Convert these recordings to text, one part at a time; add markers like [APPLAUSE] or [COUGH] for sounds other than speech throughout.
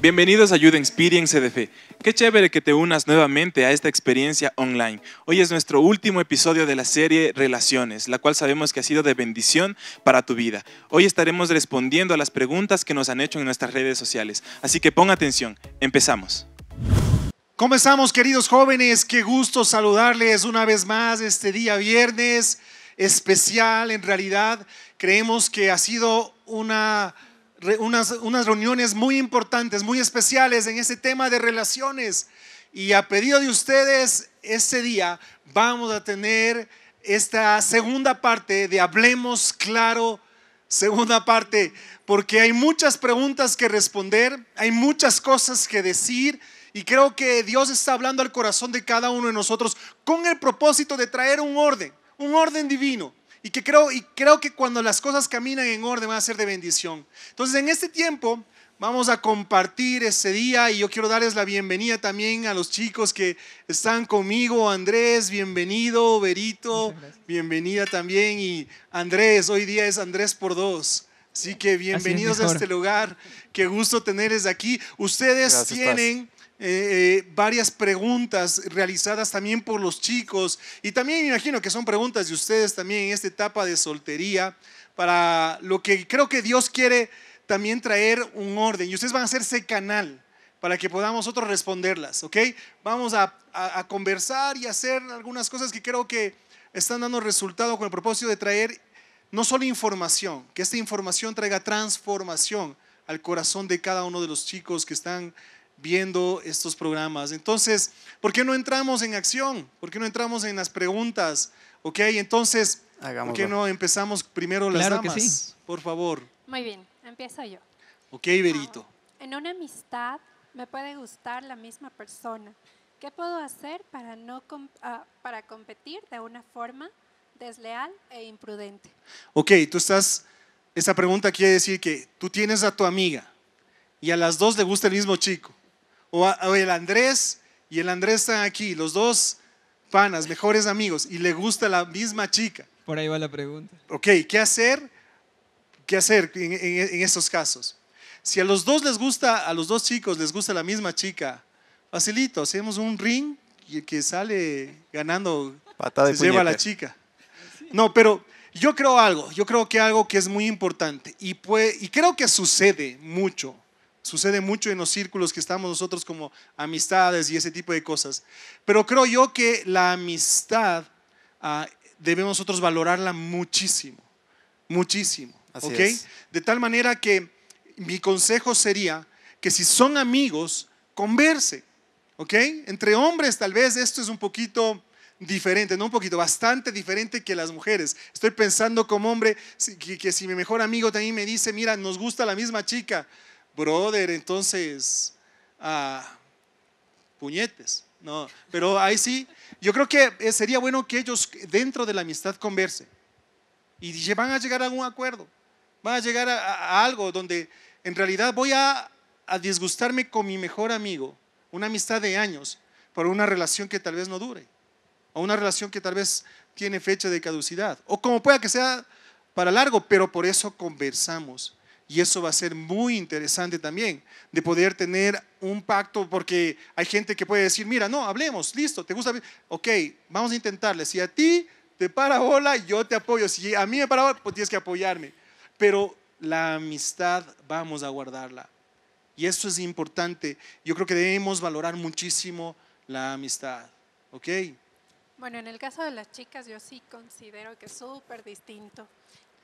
Bienvenidos a Youth Experience CDF. Qué chévere que te unas nuevamente a esta experiencia online. Hoy es nuestro último episodio de la serie Relaciones, la cual sabemos que ha sido de bendición para tu vida. Hoy estaremos respondiendo a las preguntas que nos han hecho en nuestras redes sociales. Así que pon atención. Empezamos. ¿Cómo queridos jóvenes? Qué gusto saludarles una vez más este día viernes especial. En realidad, creemos que ha sido una unas, unas reuniones muy importantes, muy especiales en ese tema de relaciones. Y a pedido de ustedes, este día vamos a tener esta segunda parte de Hablemos Claro, segunda parte, porque hay muchas preguntas que responder, hay muchas cosas que decir. Y creo que Dios está hablando al corazón de cada uno de nosotros con el propósito de traer un orden, un orden divino. Y que creo, y creo que cuando las cosas caminan en orden van a ser de bendición. Entonces, en este tiempo vamos a compartir ese día y yo quiero darles la bienvenida también a los chicos que están conmigo. Andrés, bienvenido. Berito, bienvenida también. Y Andrés, hoy día es Andrés por dos. Así que bienvenidos a este lugar. Qué gusto tenerles aquí. Ustedes tienen... eh, varias preguntas realizadas también por los chicos y también imagino que son preguntas de ustedes también en esta etapa de soltería para lo que creo que Dios quiere también traer un orden y ustedes van a hacerse canal para que podamos nosotros responderlas, ¿ok? Vamos a, a conversar y hacer algunas cosas que creo que están dando resultado con el propósito de traer no solo información, que esta información traiga transformación al corazón de cada uno de los chicos que están viendo estos programas. Entonces, ¿por qué no entramos en acción? ¿Por qué no entramos en las preguntas? Ok, entonces, ¿por qué no empezamos primero las damas? Por favor. Muy bien, empiezo yo. Ok, Berito. Ah, en una amistad me puede gustar la misma persona. ¿Qué puedo hacer para, no ah, para competir de una forma desleal e imprudente? Ok, tú estás, esa pregunta quiere decir que tú tienes a tu amiga y a las dos le gusta el mismo chico o, el Andrés y el Andrés están aquí, los dos panas, mejores amigos, y le gusta la misma chica. Por ahí va la pregunta. Ok, ¿qué hacer? ¿Qué hacer en, en, estos casos? Si a los dos les gusta, a los dos chicos les gusta la misma chica, facilito, hacemos un ring y el que sale ganando se lleva a la chica. No, pero yo creo algo, yo creo que algo que es muy importante y, y creo que sucede mucho Sucede mucho en los círculos que estamos nosotros como amistades y ese tipo de cosas. Pero creo yo que la amistad ah, debemos nosotros valorarla muchísimo, muchísimo. De tal manera que mi consejo sería que si son amigos, converse. ¿Ok? Entre hombres tal vez esto es un poquito diferente, no un poquito, bastante diferente que las mujeres. Estoy pensando como hombre que, que si mi mejor amigo también me dice, mira, nos gusta la misma chica, brother, entonces, ah, puñetes. No, pero ahí sí, yo creo que eh, sería bueno que ellos dentro de la amistad conversen y van a llegar a un acuerdo, van a llegar a, algo donde en realidad voy a, a, disgustarme con mi mejor amigo, una amistad de años, por una relación que tal vez no dure, o una relación que tal vez tiene fecha de caducidad, o como pueda que sea para largo, pero por eso conversamos. Y eso va a ser muy interesante también, de poder tener un pacto, porque hay gente que puede decir, mira, no, hablemos, listo, ¿te gusta? Ok, vamos a intentarle. Si a ti te para bola, yo te apoyo. Si a mí me para bola, pues tienes que apoyarme. Pero la amistad vamos a guardarla. Y eso es importante. Yo creo que debemos valorar muchísimo la amistad. ¿Ok? Bueno, en el caso de las chicas, yo sí considero que es súper distinto.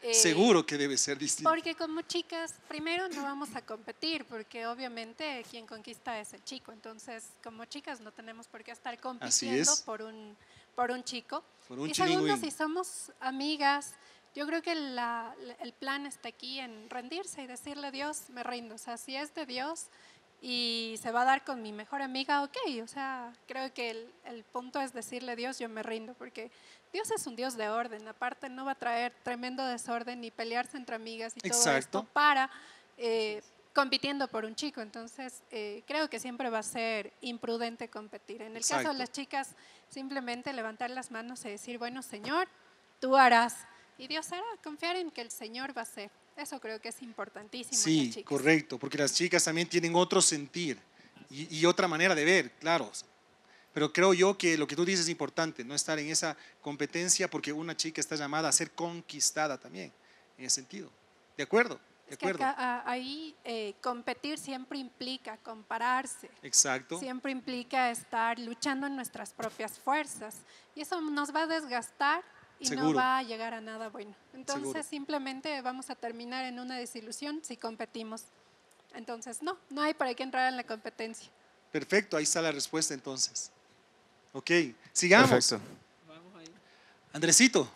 Eh, Seguro que debe ser distinto. Porque como chicas, primero no vamos a competir, porque obviamente quien conquista es el chico. Entonces, como chicas no tenemos por qué estar compitiendo por un, por un chico. y segundo, si somos amigas, yo creo que el plan está aquí en rendirse y decirle, Dios, me rindo. O sea, si es de Dios, y se va a dar con mi mejor amiga, ok, o sea, creo que el, el, punto es decirle Dios, yo me rindo, porque Dios es un Dios de orden, aparte no va a traer tremendo desorden ni pelearse entre amigas y todo esto para eh, compitiendo por un chico, entonces eh, creo que siempre va a ser imprudente competir. En el caso de las chicas, simplemente levantar las manos y decir, bueno, Señor, tú harás. Y Dios hará, confiar en que el Señor va a hacer. Eso creo que es importantísimo. Sí, correcto, porque las chicas también tienen otro sentir y, y, otra manera de ver, claro. Pero creo yo que lo que tú dices es importante, no estar en esa competencia porque una chica está llamada a ser conquistada también, en ese sentido. ¿De acuerdo? Es que acá, ahí eh, competir siempre implica compararse. Exacto. Siempre implica estar luchando en nuestras propias fuerzas. Y eso nos va a desgastar y no va a llegar a nada bueno. Entonces simplemente vamos a terminar en una desilusión si competimos. Entonces no, no hay para qué entrar en la competencia. Perfecto, ahí está la respuesta entonces. Ok, sigamos. Perfecto. Andresito.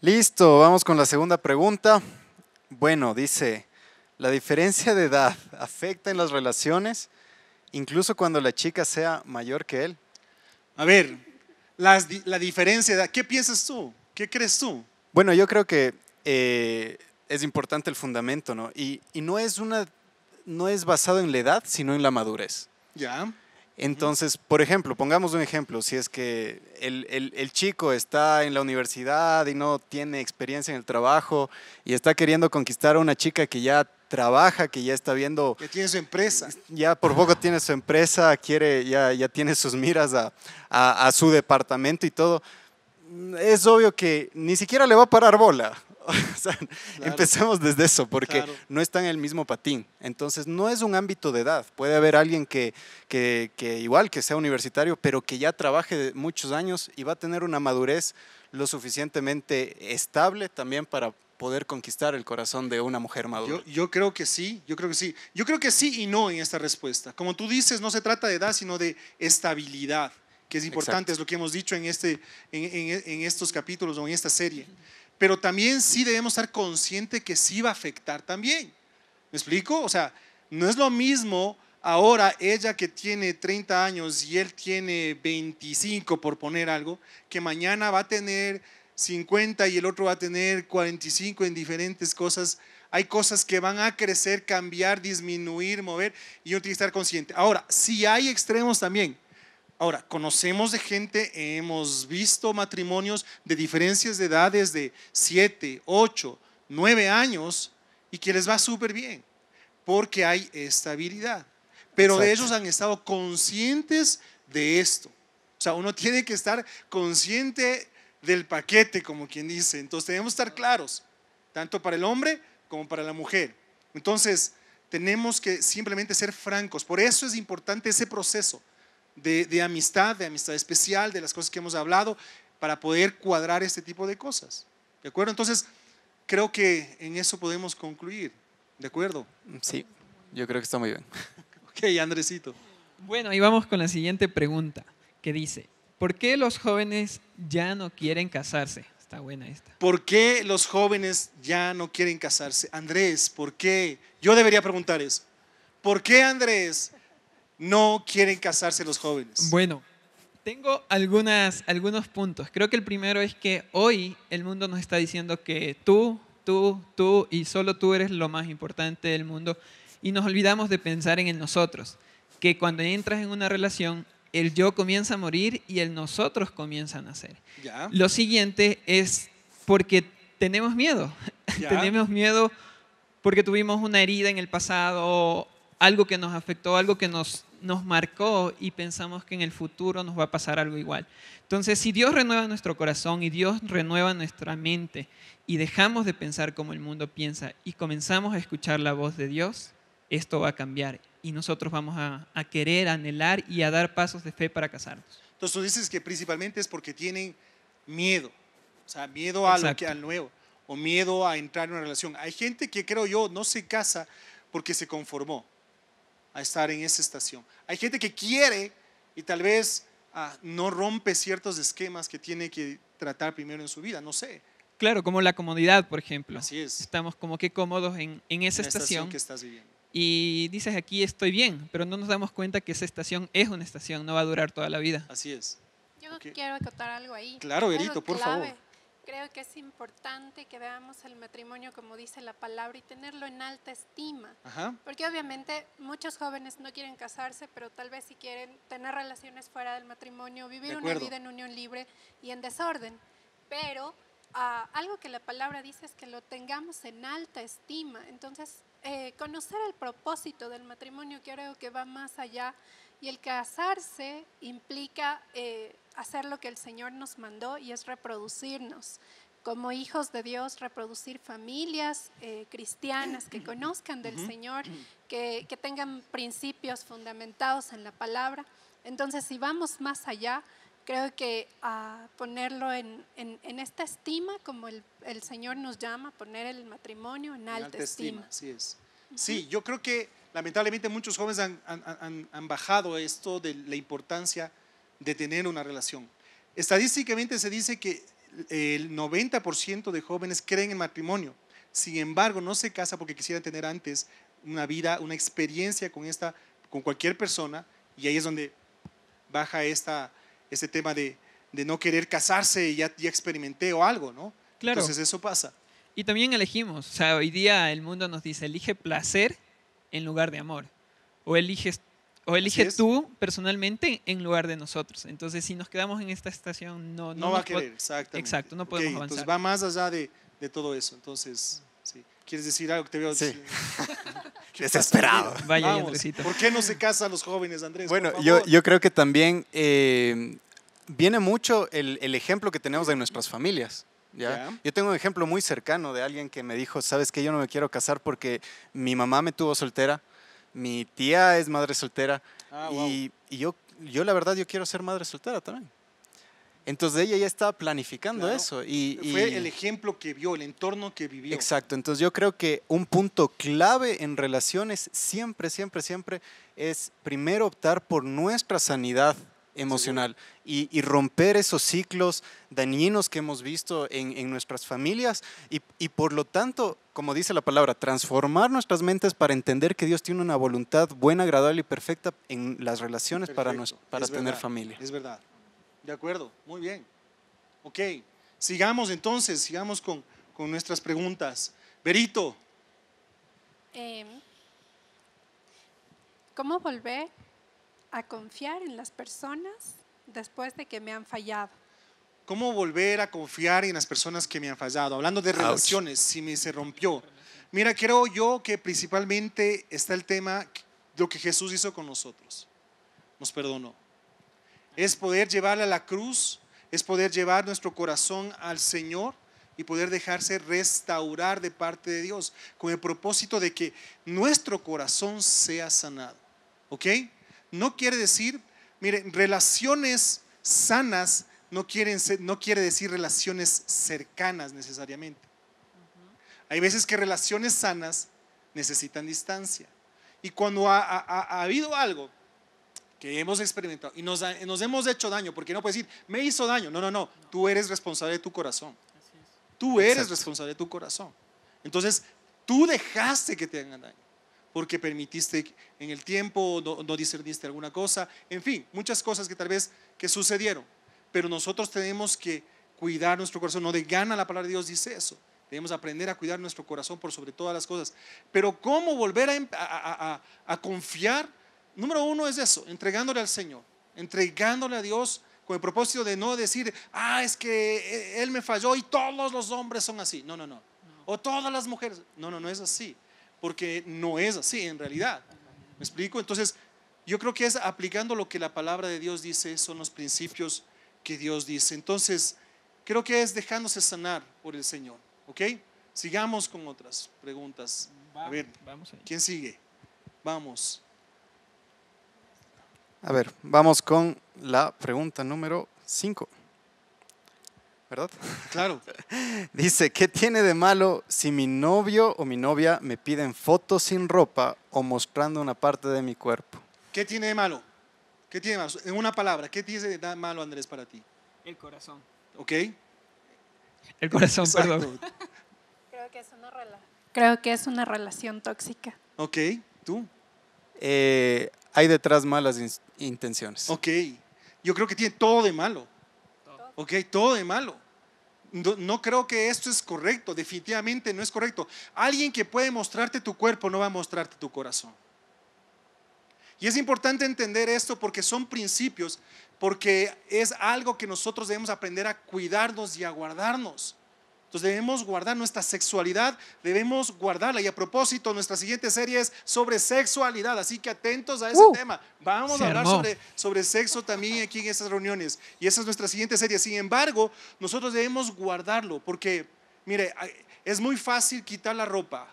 Listo, vamos con la segunda pregunta. Bueno, dice, ¿la diferencia de edad afecta en las relaciones, incluso cuando la chica sea mayor que él? A ver, la, diferencia de edad, ¿qué piensas tú? ¿Qué crees tú? Bueno, yo creo que eh, es importante el fundamento, ¿no? Y, y, no, es una, no es basado en la edad, sino en la madurez. Ya. Entonces, por ejemplo, pongamos un ejemplo, si es que el, chico está en la universidad y no tiene experiencia en el trabajo y está queriendo conquistar a una chica que ya trabaja, que ya está viendo... Que tiene su empresa. Ya por poco tiene su empresa, quiere, ya, ya tiene sus miras a su departamento y todo. Es obvio que ni siquiera le va a parar bola. [LAUGHS] Empecemos desde eso, porque no está en el mismo patín. Entonces, no es un ámbito de edad. Puede haber alguien que, que, igual que sea universitario, pero que ya trabaje muchos años y va a tener una madurez lo suficientemente estable también para poder conquistar el corazón de una mujer madura. Yo, yo, creo que sí, yo creo que sí. Yo creo que sí y no en esta respuesta. Como tú dices, no se trata de edad, sino de estabilidad, que es importante, es lo que hemos dicho en, este, en, en, en estos capítulos o en esta serie pero también sí debemos estar conscientes que sí va a afectar también. ¿Me explico? O sea, no es lo mismo ahora ella que tiene 30 años y él tiene 25 por poner algo, que mañana va a tener 50 y el otro va a tener 45 en diferentes cosas. Hay cosas que van a crecer, cambiar, disminuir, mover y uno tiene que estar consciente. Ahora, si hay extremos también, Ahora, conocemos de gente, hemos visto matrimonios de diferencias de edades de 7, 8, 9 años y que les va súper bien, porque hay estabilidad. Pero ellos han estado conscientes de esto. O sea, uno tiene que estar consciente del paquete, como quien dice. Entonces tenemos que estar claros, tanto para el hombre como para la mujer. Entonces, tenemos que simplemente ser francos. Por eso es importante ese proceso de, amistad, de amistad especial, de las cosas que hemos hablado, para poder cuadrar este tipo de cosas. ¿De acuerdo? Entonces, creo que en eso podemos concluir. ¿De acuerdo? Sí, yo creo que está muy bien. [LAUGHS] ok, Andresito. Bueno, ahí vamos con la siguiente pregunta, que dice, ¿por qué los jóvenes ya no quieren casarse? Está buena esta. ¿Por qué los jóvenes ya no quieren casarse? Andrés, ¿por qué? Yo debería preguntar eso. ¿Por qué, Andrés, no quieren casarse los jóvenes? Bueno, tengo algunas, algunos puntos. Creo que el primero es que hoy el mundo nos está diciendo que tú, tú, tú y solo tú eres lo más importante del mundo y nos olvidamos de pensar en el nosotros. Que cuando entras en una relación, el yo comienza a morir y el nosotros comienza a nacer. Lo siguiente es porque tenemos miedo. [LAUGHS] tenemos miedo porque tuvimos una herida en el pasado algo que nos afectó, algo que nos, nos marcó y pensamos que en el futuro nos va a pasar algo igual. Entonces, si Dios renueva nuestro corazón y Dios renueva nuestra mente y dejamos de pensar como el mundo piensa y comenzamos a escuchar la voz de Dios, esto va a cambiar y nosotros vamos a, a querer, anhelar y a dar pasos de fe para casarnos. Entonces tú dices que principalmente es porque tienen miedo, o sea, miedo a lo que, al nuevo o miedo a entrar en una relación. Hay gente que creo yo no se casa porque se conformó a estar en esa estación. Hay gente que quiere y tal vez ah, no rompe ciertos esquemas que tiene que tratar primero en su vida, no sé. Claro, como la comodidad, por ejemplo. Así es. Estamos como que cómodos en, en esa estación, que estás viviendo. Y dices aquí estoy bien, pero no nos damos cuenta que esa estación es una estación, no va a durar toda la vida. Así es. Yo quiero acotar algo ahí. Claro, Verito, por favor creo que es importante que veamos el matrimonio como dice la palabra y tenerlo en alta estima. Porque obviamente muchos jóvenes no quieren casarse, pero tal vez si quieren tener relaciones fuera del matrimonio, vivir una vida en unión libre y en desorden. Pero ah, algo que la palabra dice es que lo tengamos en alta estima. Entonces, eh, conocer el propósito del matrimonio creo que va más allá y el casarse implica eh, hacer lo que el Señor nos mandó y es reproducirnos como hijos de Dios, reproducir familias eh, cristianas que conozcan del Señor, que, que, tengan principios fundamentados en la palabra. Entonces, si vamos más allá, creo que a ponerlo en, en, esta estima, como el, el, Señor nos llama, poner el matrimonio en alta, estima. Sí, es. Sí, yo creo que lamentablemente muchos jóvenes han, han, han bajado esto de la importancia de tener una relación. Estadísticamente se dice que el 90% de jóvenes creen en matrimonio. Sin embargo, no se casa porque quisieran tener antes una vida, una experiencia con, esta, con cualquier persona. Y ahí es donde baja esta, este tema de, de no querer casarse y ya, ya experimenté o algo, ¿no? Claro. Entonces eso pasa. Y también elegimos. O sea, hoy día el mundo nos dice, elige placer en lugar de amor. O eliges o elige tú personalmente en lugar de nosotros. Entonces, si nos quedamos en esta estación, no, no, va a querer, exactamente. Exacto, no podemos avanzar. Entonces, va más allá de, de, todo eso. Entonces, sí. ¿quieres decir algo que te veo? Sí. [LAUGHS] Desesperado. [LAUGHS] Vaya, Vamos. ¿Por qué no se casan los jóvenes, Andrés? Bueno, yo, yo creo que también eh, viene mucho el, el, ejemplo que tenemos de nuestras familias. ¿Ya? Yo tengo un ejemplo muy cercano de alguien que me dijo, sabes que yo no me quiero casar porque mi mamá me tuvo soltera mi tía es madre soltera ah, y, yo, yo la verdad yo quiero ser madre soltera también. Entonces ella ya estaba planificando eso. Y, Fue el ejemplo que vio, el entorno que vivió. Exacto. Entonces yo creo que un punto clave en relaciones siempre, siempre, siempre es primero optar por nuestra sanidad emocional y, romper esos ciclos dañinos que hemos visto en, nuestras familias y, por lo tanto, como dice la palabra, transformar nuestras mentes para entender que Dios tiene una voluntad buena, agradable y perfecta en las relaciones para, para tener familia. Es verdad. De acuerdo, muy bien. Ok, sigamos entonces, sigamos con, con nuestras preguntas. Berito. Em, ¿Cómo volver a confiar en las personas después de que me han fallado. ¿Cómo volver a confiar en las personas que me han fallado? Hablando de relaciones, si me se rompió. Mira, creo yo que principalmente está el tema de lo que Jesús hizo con nosotros. Nos perdonó. Es poder llevarle a la cruz, es poder llevar nuestro corazón al Señor y poder dejarse restaurar de parte de Dios con el propósito de que nuestro corazón sea sanado. ¿Ok? No quiere decir, miren, relaciones sanas no, quieren no quiere decir relaciones cercanas necesariamente. Hay veces que relaciones sanas necesitan distancia. Y cuando ha, habido algo que hemos experimentado y nos, nos, hemos hecho daño, porque no puedes decir, me hizo daño. No, no, no. Tú eres responsable de tu corazón. Tú eres responsable de tu corazón. Entonces, tú dejaste que te hagan daño porque permitiste en el tiempo, no, discerniste alguna cosa, en fin, muchas cosas que tal vez que sucedieron. Pero nosotros tenemos que cuidar nuestro corazón, no de gana la palabra de Dios dice eso. Debemos aprender a cuidar nuestro corazón por sobre todas las cosas. Pero ¿cómo volver a, a confiar? Número uno es eso, entregándole al Señor, entregándole a Dios con el propósito de no decir, ah, es que eh, Él me falló y todos los hombres son así. No, no, no. O todas las mujeres. No, no, no es así porque no es así en realidad. ¿Me explico? Entonces, yo creo que es aplicando lo que la palabra de Dios dice, son los principios que Dios dice. Entonces, creo que es dejándose sanar por el Señor. ¿Ok? Sigamos con otras preguntas. A ver, ¿quién sigue? Vamos. A ver, vamos con la pregunta número 5. ¿Verdad? Claro. [LAUGHS] Dice, ¿qué tiene de malo si mi novio o mi novia me piden fotos sin ropa o mostrando una parte de mi cuerpo? ¿Qué tiene de malo? ¿Qué tiene de malo? En una palabra, ¿qué tiene de malo, Andrés, para ti? El corazón. ¿Ok? El corazón, perdón. [LAUGHS] Creo que, es una Creo que es una relación tóxica. Ok, ¿tú? Eh, hay detrás malas intenciones. Ok, yo creo que tiene todo de malo. Ok, todo de malo. No, creo que esto es correcto, definitivamente no es correcto. Alguien que puede mostrarte tu cuerpo no va a mostrarte tu corazón. Y es importante entender esto porque son principios, porque es algo que nosotros debemos aprender a cuidarnos y a guardarnos. Entonces debemos guardar nuestra sexualidad, debemos guardarla. Y a propósito, nuestra siguiente serie es sobre sexualidad, así que atentos a ese uh, tema. Vamos a hablar sobre, sobre sexo también aquí en estas reuniones. Y esa es nuestra siguiente serie. Sin embargo, nosotros debemos guardarlo porque, mire, es muy fácil quitar la ropa,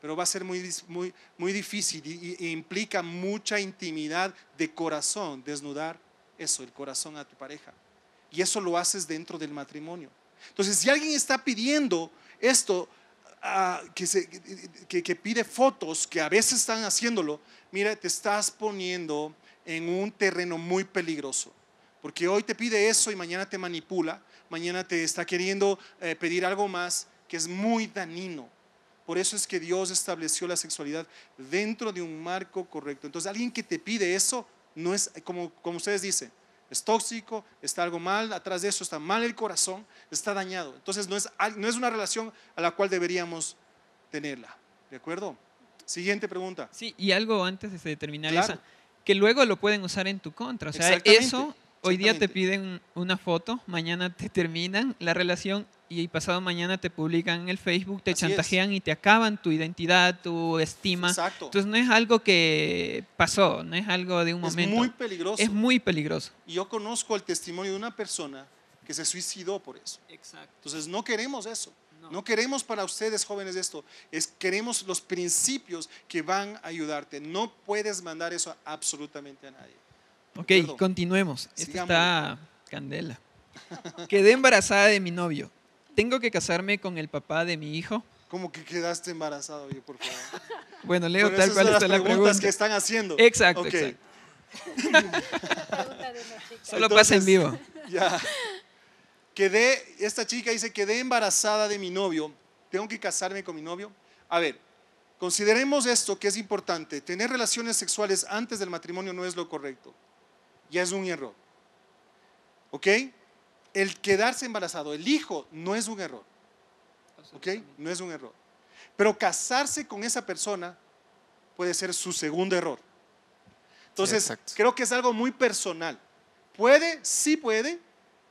pero va a ser muy, muy, muy difícil y implica mucha intimidad de corazón, desnudar eso, el corazón a tu pareja. Y eso lo haces dentro del matrimonio. Entonces, si alguien está pidiendo esto, ah, que, que, pide fotos, que a veces están haciéndolo, mira, te estás poniendo en un terreno muy peligroso. Porque hoy te pide eso y mañana te manipula, mañana te está queriendo eh, pedir algo más que es muy dañino. Por eso es que Dios estableció la sexualidad dentro de un marco correcto. Entonces, alguien que te pide eso no es, como ustedes dicen, es tóxico, está algo mal, atrás de eso está mal el corazón, está dañado. Entonces no es, no es una relación a la cual deberíamos tenerla. ¿De acuerdo? Siguiente pregunta. Sí, y algo antes de terminar esa, que luego lo pueden usar en tu contra. O sea, eso, hoy día te piden una foto, mañana te terminan la relación y pasado mañana te publican en el Facebook, te chantajean y te acaban tu identidad, tu estima. Exacto. Entonces no es algo que pasó, no es algo de un momento. Es muy peligroso. Es muy peligroso. Y yo conozco el testimonio de una persona que se suicidó por eso. Exacto. Entonces no queremos eso. No. queremos para ustedes jóvenes esto, es queremos los principios que van a ayudarte. No puedes mandar eso absolutamente a nadie. Ok, continuemos. Esta está candela. [LAUGHS] Quedé embarazada de mi novio tengo que casarme con el papá de mi hijo. ¿Cómo que quedaste embarazado, oye, por favor? [LAUGHS] Bueno, leo tal cual está la pregunta. que están haciendo. Exacto, exacto. [LAUGHS] Solo pasa en vivo. Ya. Quedé, esta chica dice, quedé embarazada de mi novio. ¿Tengo que casarme con mi novio? A ver, consideremos esto que es importante. Tener relaciones sexuales antes del matrimonio no es lo correcto. Ya es un error. ¿Ok? el quedarse embarazado, el hijo, no es un error. ¿Ok? No es un error. Pero casarse con esa persona puede ser su segundo error. Entonces, creo que es algo muy personal. Puede, sí puede,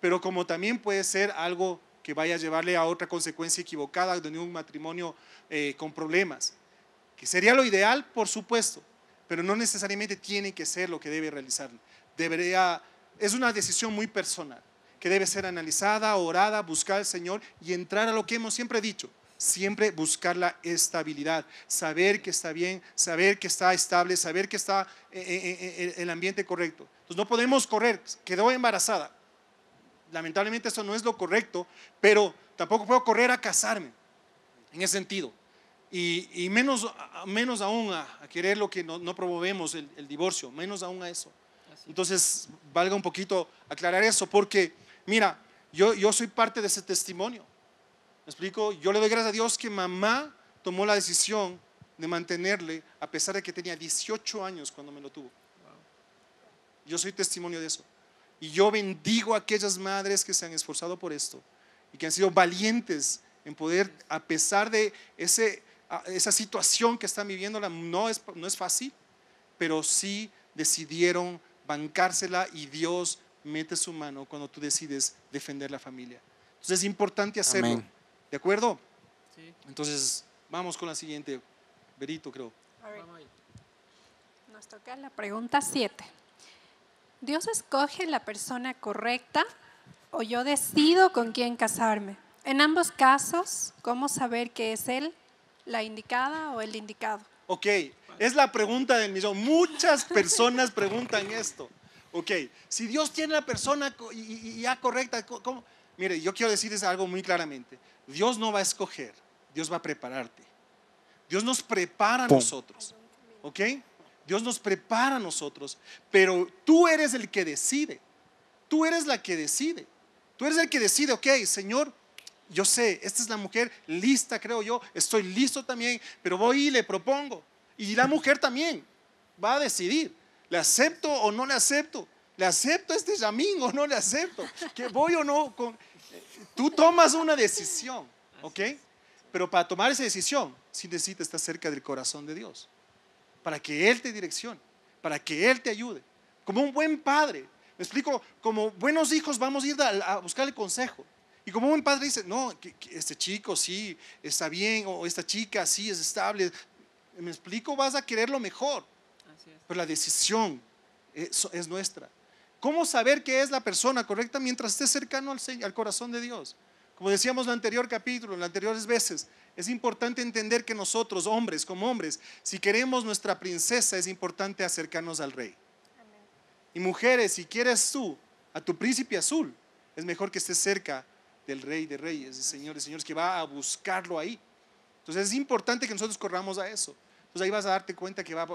pero como también puede ser algo que vaya a llevarle a otra consecuencia equivocada de un matrimonio eh, con problemas. Que sería lo ideal, por supuesto, pero no necesariamente tiene que ser lo que debe realizar. Debería, es una decisión muy personal que debe ser analizada, orada, buscar al Señor y entrar a lo que hemos siempre dicho, siempre buscar la estabilidad, saber que está bien, saber que está estable, saber que está en eh, eh, eh, el ambiente correcto. Entonces no podemos correr, quedó embarazada. Lamentablemente eso no es lo correcto, pero tampoco puedo correr a casarme, en ese sentido. Y, menos, menos aún a, querer lo que no, no promovemos, el, el divorcio, menos aún a eso. Entonces, valga un poquito aclarar eso, porque Mira, yo, yo soy parte de ese testimonio. ¿Me explico? Yo le doy gracias a Dios que mamá tomó la decisión de mantenerle a pesar de que tenía 18 años cuando me lo tuvo. Yo soy testimonio de eso. Y yo bendigo a aquellas madres que se han esforzado por esto y que han sido valientes en poder, a pesar de ese, esa situación que están viviendo, no es, no es fácil, pero sí decidieron bancársela y Dios mete su mano cuando tú decides defender la familia. Entonces es importante hacerlo. ¿De acuerdo? Sí. Entonces, vamos con la siguiente. Berito, creo. Nos toca la pregunta 7. ¿Dios escoge la persona correcta o yo decido con quién casarme? En ambos casos, ¿cómo saber que es él la indicada o el indicado? Ok, es la pregunta del millón. Muchas personas preguntan esto. Ok, si Dios tiene la persona y, ya correcta, ¿cómo? Mire, yo quiero decirles algo muy claramente. Dios no va a escoger, Dios va a prepararte. Dios nos prepara a nosotros. ¿Ok? Dios nos prepara a nosotros, pero tú eres el que decide. Tú eres la que decide. Tú eres el que decide, ok, Señor, yo sé, esta es la mujer lista, creo yo, estoy listo también, pero voy y le propongo. Y la mujer también va a decidir. ¿Le acepto o no le acepto? ¿Le acepto este yamín o no le acepto? ¿Que voy o no? Con... Tú tomas una decisión, ¿ok? Pero para tomar esa decisión, sí necesitas estar cerca del corazón de Dios. Para que Él te direccione, para que Él te ayude. Como un buen padre. Me explico, como buenos hijos vamos a ir a buscar el consejo. Y como un padre dice, no, este chico sí está bien, o esta chica sí es estable, me explico, vas a querer lo mejor. Pero la decisión es, es, nuestra. ¿Cómo saber qué es la persona correcta mientras esté cercano al, al corazón de Dios? Como decíamos en el anterior capítulo, en las anteriores veces, es importante entender que nosotros, hombres como hombres, si queremos nuestra princesa, es importante acercarnos al rey. Y mujeres, si quieres tú a tu príncipe azul, es mejor que estés cerca del rey de reyes, de señores, señores, que va a buscarlo ahí. Entonces es importante que nosotros corramos a eso. Entonces ahí vas a darte cuenta que va,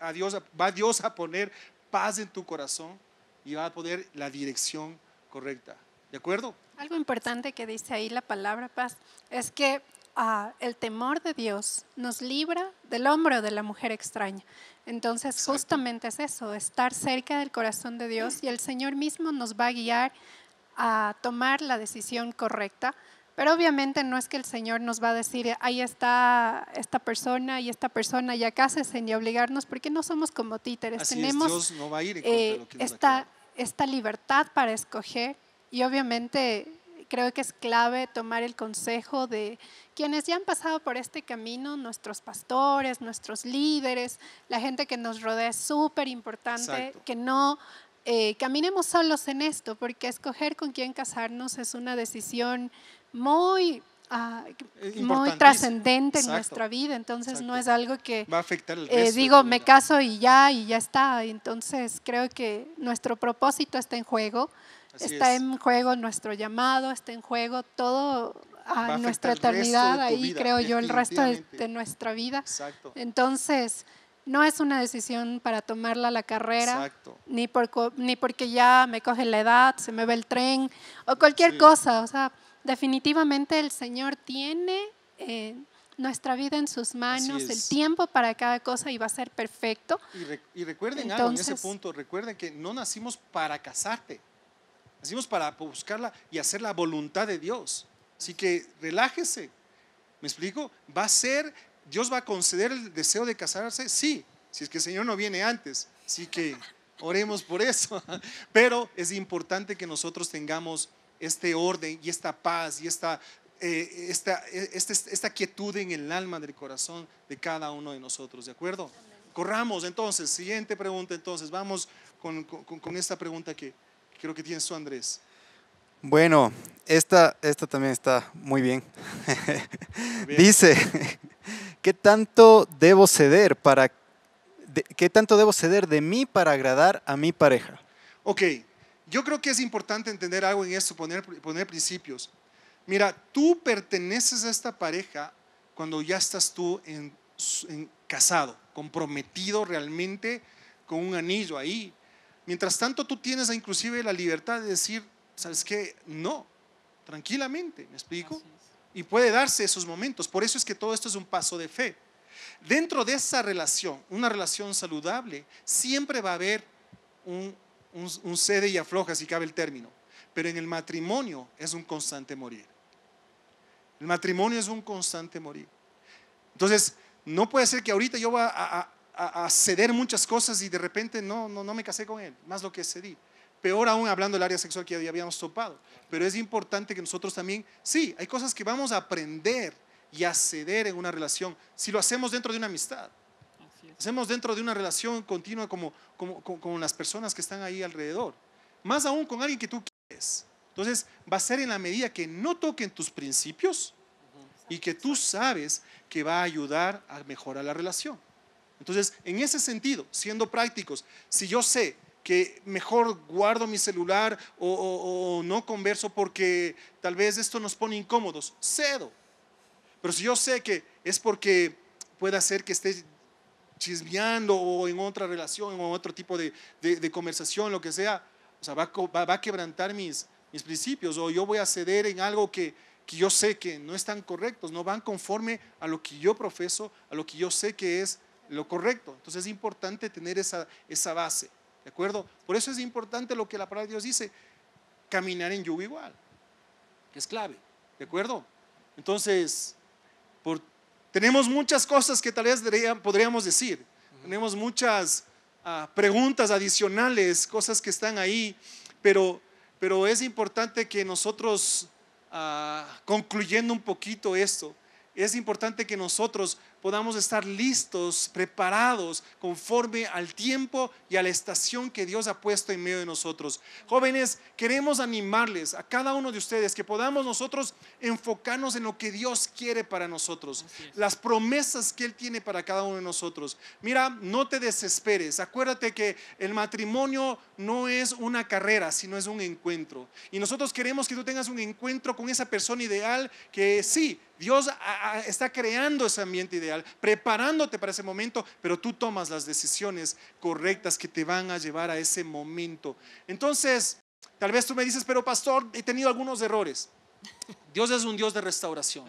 a Dios, va Dios a poner paz en tu corazón y va a poner la dirección correcta. ¿De acuerdo? Algo importante que dice ahí la palabra paz es que ah, el temor de Dios nos libra del hombro de la mujer extraña. Entonces, justamente es eso, estar cerca del corazón de Dios y el Señor mismo nos va a guiar a tomar la decisión correcta. Pero obviamente no es que el Señor nos va a decir, ahí está esta persona y esta persona, y acá se y obligarnos, porque no somos como títeres. Tenemos esta, esta libertad para escoger y obviamente creo que es clave tomar el consejo de quienes ya han pasado por este camino, nuestros pastores, nuestros líderes, la gente que nos rodea es súper importante, que no eh, caminemos solos en esto, porque escoger con quién casarnos es una decisión muy ah, muy trascendente en nuestra vida, entonces no es algo que va a afectar el eh, digo, me caso y ya y ya está, entonces creo que nuestro propósito está en juego. Está en juego nuestro llamado, está en juego todo a, nuestra eternidad, ahí creo yo, el resto de, nuestra vida. Entonces, no es una decisión para tomarla a la carrera, ni, por, ni porque ya me coge la edad, se me ve el tren o cualquier cosa. O sea, definitivamente el Señor tiene eh, nuestra vida en sus manos, el tiempo para cada cosa y va a ser perfecto. Y, recuerden algo en ese punto, recuerden que no nacimos para casarte. Nacimos para buscarla y hacer la voluntad de Dios. Así que relájese. ¿Me explico? Va a ser, Dios va a conceder el deseo de casarse, sí, si es que el Señor no viene antes. Así que oremos por eso. [LAUGHS] Pero es importante que nosotros tengamos este orden y esta paz y esta, eh, esta, este, esta, quietud en el alma del corazón de cada uno de nosotros. ¿De acuerdo? Corramos entonces. Siguiente pregunta entonces. Vamos con, con esta pregunta que creo que tienes tú, Andrés. Bueno, esta, esta también está muy bien. Dice, ¿qué tanto debo ceder para qué tanto debo ceder de mí para agradar a mi pareja? Ok, yo creo que es importante entender algo en esto, poner, poner principios. Mira, tú perteneces a esta pareja cuando ya estás tú en, casado, comprometido realmente con un anillo ahí, Mientras tanto, tú tienes inclusive la libertad de decir, ¿sabes qué? No, tranquilamente, ¿me explico? Y puede darse esos momentos. Por eso es que todo esto es un paso de fe. Dentro de esa relación, una relación saludable, siempre va a haber un, un, cede y afloja, si cabe el término. Pero en el matrimonio es un constante morir. El matrimonio es un constante morir. Entonces, no puede ser que ahorita yo va a, a, ceder muchas cosas y de repente no, no, no me casé con él, más lo que cedí. Peor aún hablando del área sexual que ya habíamos topado. Pero es importante que nosotros también, sí, hay cosas que vamos a aprender y a ceder en una relación si lo hacemos dentro de una amistad. Hacemos dentro de una relación continua como, como, con las personas que están ahí alrededor. Más aún con alguien que tú quieres. Entonces va a ser en la medida que no toquen tus principios y que tú sabes que va a ayudar a mejorar la relación. Entonces, en ese sentido, siendo prácticos, si yo sé que mejor guardo mi celular o, no converso porque tal vez esto nos pone incómodos, cedo. Pero si yo sé que es porque puede hacer que esté chismeando o en otra relación o otro tipo de, conversación, lo que sea, o sea, va, a quebrantar mis, mis principios o yo voy a ceder en algo que, que yo sé que no están correctos, no van conforme a lo que yo profeso, a lo que yo sé que es lo correcto. Entonces es importante tener esa, esa base, ¿de acuerdo? Por eso es importante lo que la palabra de Dios dice, caminar en yugo igual, que es clave, ¿de acuerdo? Entonces, tenemos muchas cosas que tal vez podríamos decir, tenemos muchas ah, preguntas adicionales, cosas que están ahí, pero, pero es importante que nosotros ah, concluyendo un poquito esto, es importante que nosotros podamos estar listos, preparados, conforme al tiempo y a la estación que Dios ha puesto en medio de nosotros. Jóvenes, queremos animarles a cada uno de ustedes que podamos nosotros enfocarnos en lo que Dios quiere para nosotros, las promesas que Él tiene para cada uno de nosotros. Mira, no te desesperes. Acuérdate que el matrimonio no es una carrera, sino es un encuentro. Y nosotros queremos que tú tengas un encuentro con esa persona ideal que sí, Dios está creando ese ambiente ideal, preparándote para ese momento, pero tú tomas las decisiones correctas que te van a llevar a ese momento. Entonces, tal vez tú me dices, pero pastor, he tenido algunos errores. Dios es un Dios de restauración.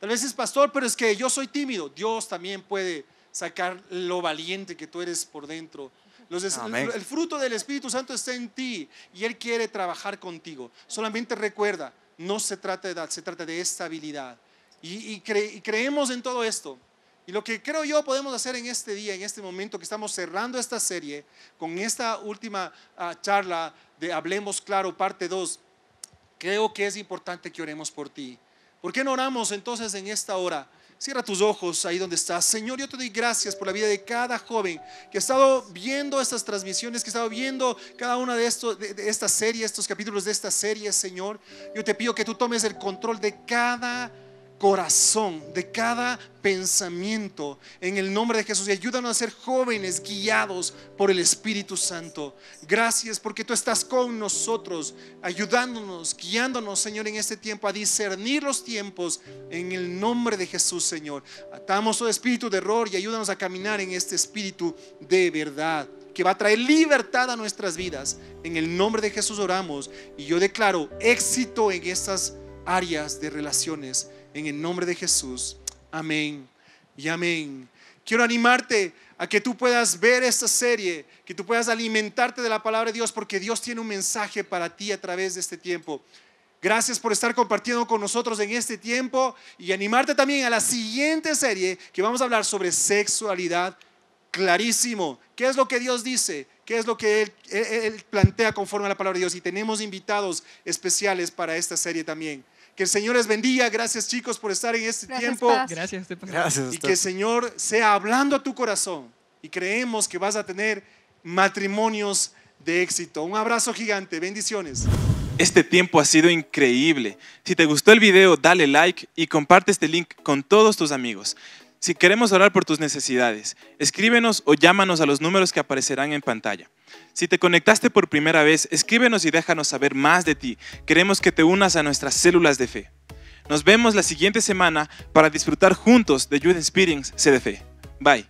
Tal vez es pastor, pero es que yo soy tímido. Dios también puede sacar lo valiente que tú eres por dentro. el fruto del Espíritu Santo está en ti y Él quiere trabajar contigo. Solamente recuerda, no se trata de edad, se trata de estabilidad. Y, creemos en todo esto. Y lo que creo yo podemos hacer en este día, en este momento que estamos cerrando esta serie, con esta última ah, charla de Hablemos Claro, parte 2, creo que es importante que oremos por ti. ¿Por qué no oramos entonces en esta hora? Cierra tus ojos ahí donde estás. Señor, yo te doy gracias por la vida de cada joven que ha estado viendo estas transmisiones, que ha estado viendo cada una de, estos, de, de esta serie, estos capítulos de esta serie, Señor. Yo te pido que tú tomes el control de cada corazón, de cada pensamiento en el nombre de Jesús y ayúdanos a ser jóvenes guiados por el Espíritu Santo. Gracias porque tú estás con nosotros, ayudándonos, guiándonos, Señor, en este tiempo a discernir los tiempos en el nombre de Jesús, Señor. Atamos todo espíritu de error y ayúdanos a caminar en este espíritu de verdad que va a traer libertad a nuestras vidas. En el nombre de Jesús oramos y yo declaro éxito en estas áreas de relaciones en el nombre de Jesús. Amén y amén. Quiero animarte a que tú puedas ver esta serie, que tú puedas alimentarte de la palabra de Dios, porque Dios tiene un mensaje para ti a través de este tiempo. Gracias por estar compartiendo con nosotros en este tiempo y animarte también a la siguiente serie que vamos a hablar sobre sexualidad clarísimo. ¿Qué es lo que Dios dice? ¿Qué es lo que él, él, plantea conforme a la palabra de Dios? Y tenemos invitados especiales para esta serie también. Que el Señor les bendiga. Gracias chicos por estar en este tiempo. Gracias. Gracias. Y que el Señor sea hablando a tu corazón. Y creemos que vas a tener matrimonios de éxito. Un abrazo gigante. Bendiciones. Este tiempo ha sido increíble. Si te gustó el video, dale like y comparte este link con todos tus amigos. Si queremos orar por tus necesidades, escríbenos o llámanos a los números que aparecerán en pantalla. Si te conectaste por primera vez, escríbenos y déjanos saber más de ti. Queremos que te unas a nuestras células de fe. Nos vemos la siguiente semana para disfrutar juntos de Youth Experience CDF. Bye.